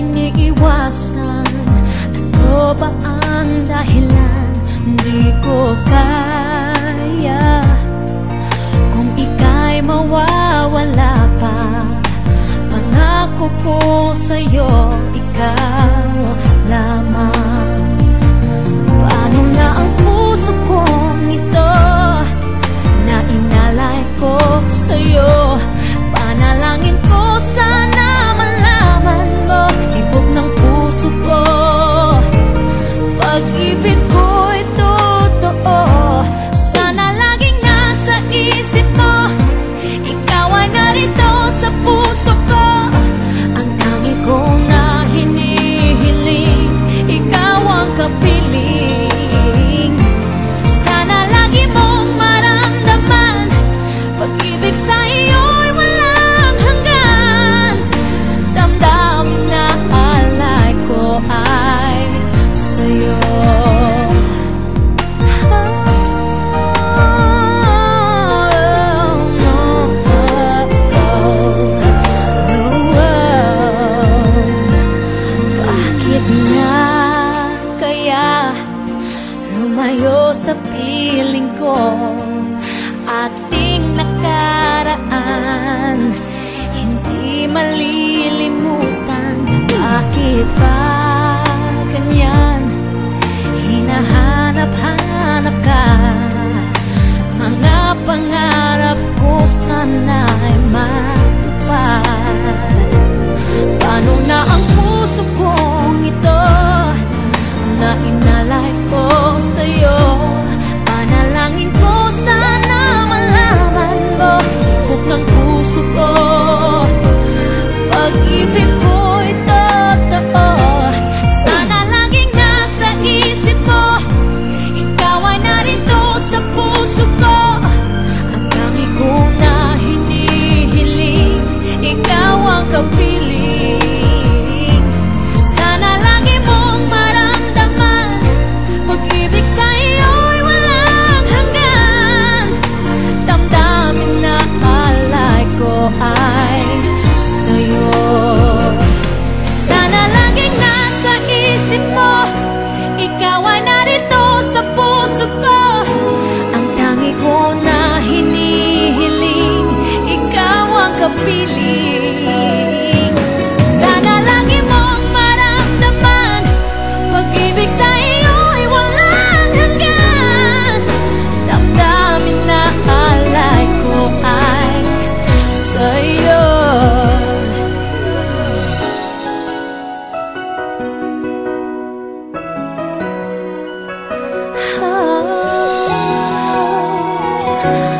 iniiwasan? Ano ba ang dahilan? Pag-ibig ko'y totoo. Sana laging nasa isip mo Ikaw ay narito sa puso ko. Ang tangi kong hinihiling Ikaw ang kapiling. Sana lagi mong maramdaman Pag-ibig sa iyo'y walang hanggan. Na alay ko ay sa'yo Lumayo sa piling ko. Ating nakaraan Hindi malilimutan Bakit ba ganyan? Hinahanap-hanap ka. Mga pangarap ko sana'y matupad. Paano na ang puso love